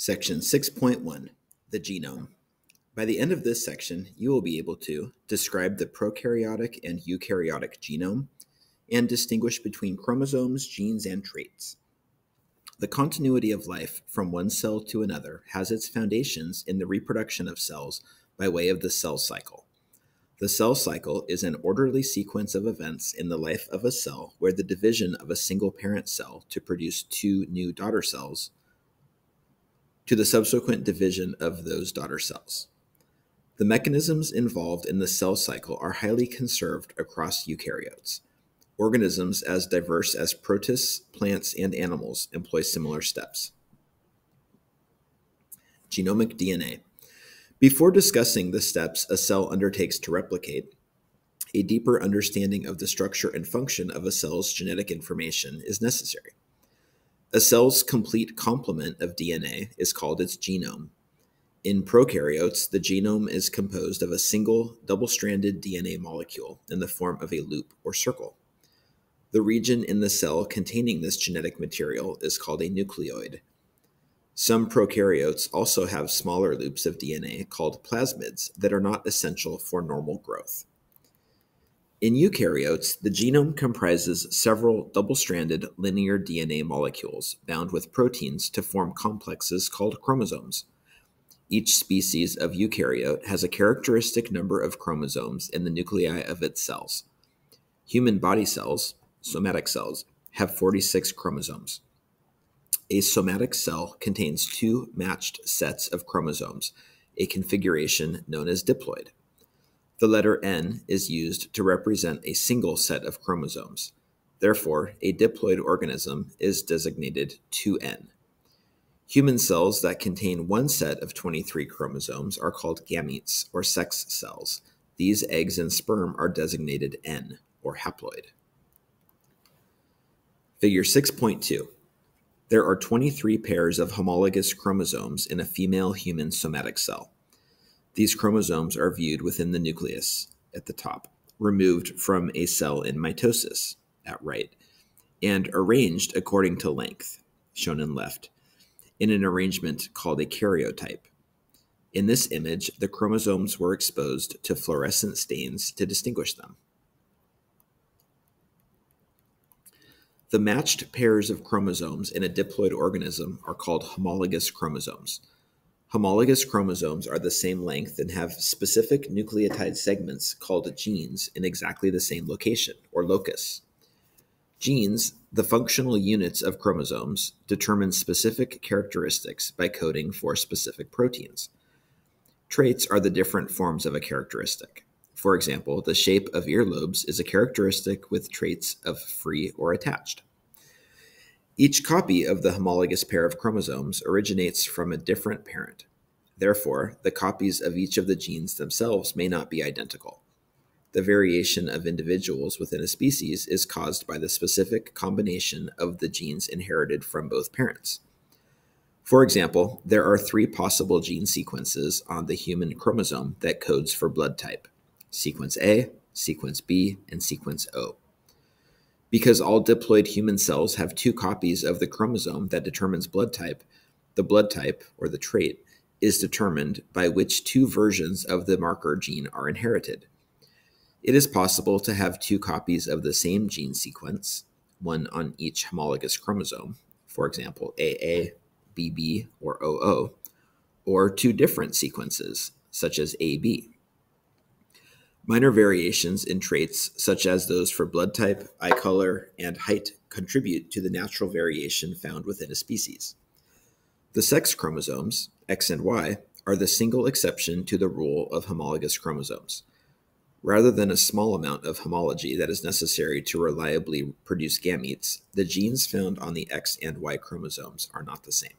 Section 6.1 The Genome. By the end of this section, you will be able to describe the prokaryotic and eukaryotic genome and distinguish between chromosomes, genes, and traits. The continuity of life from one cell to another has its foundations in the reproduction of cells by way of the cell cycle. The cell cycle is an orderly sequence of events in the life of a cell where the division of a single parent cell to produce two new daughter cells to the subsequent division of those daughter cells. The mechanisms involved in the cell cycle are highly conserved across eukaryotes. Organisms as diverse as protists, plants, and animals employ similar steps. Genomic DNA. Before discussing the steps a cell undertakes to replicate, a deeper understanding of the structure and function of a cell's genetic information is necessary. A cell's complete complement of DNA is called its genome. In prokaryotes, the genome is composed of a single double stranded DNA molecule in the form of a loop or circle. The region in the cell containing this genetic material is called a nucleoid, some prokaryotes also have smaller loops of DNA called plasmids that are not essential for normal growth. In eukaryotes, the genome comprises several double stranded linear DNA molecules bound with proteins to form complexes called chromosomes. Each species of eukaryote has a characteristic number of chromosomes in the nuclei of its cells. Human body cells, somatic cells, have 46 chromosomes. A somatic cell contains two matched sets of chromosomes, a configuration known as diploid. The letter N is used to represent a single set of chromosomes. Therefore, a diploid organism is designated 2N. Human cells that contain one set of 23 chromosomes are called gametes or sex cells. These eggs and sperm are designated N or haploid. Figure 6.2 there are 23 pairs of homologous chromosomes in a female human somatic cell. These chromosomes are viewed within the nucleus at the top, removed from a cell in mitosis at right, and arranged according to length, shown in left, in an arrangement called a karyotype. In this image, the chromosomes were exposed to fluorescent stains to distinguish them. The matched pairs of chromosomes in a diploid organism are called homologous chromosomes. Homologous chromosomes are the same length and have specific nucleotide segments called genes in exactly the same location or locus. Genes, the functional units of chromosomes, determine specific characteristics by coding for specific proteins. Traits are the different forms of a characteristic. For example, the shape of earlobes is a characteristic with traits of free or attached. Each copy of the homologous pair of chromosomes originates from a different parent. Therefore, the copies of each of the genes themselves may not be identical. The variation of individuals within a species is caused by the specific combination of the genes inherited from both parents. For example, there are three possible gene sequences on the human chromosome that codes for blood type sequence A, sequence B, and sequence O. Because all diploid human cells have two copies of the chromosome that determines blood type, the blood type, or the trait, is determined by which two versions of the marker gene are inherited. It is possible to have two copies of the same gene sequence, one on each homologous chromosome, for example, AA, BB, or OO, or two different sequences, such as AB. Minor variations in traits, such as those for blood type, eye color, and height, contribute to the natural variation found within a species. The sex chromosomes, X and Y, are the single exception to the rule of homologous chromosomes. Rather than a small amount of homology that is necessary to reliably produce gametes, the genes found on the X and Y chromosomes are not the same.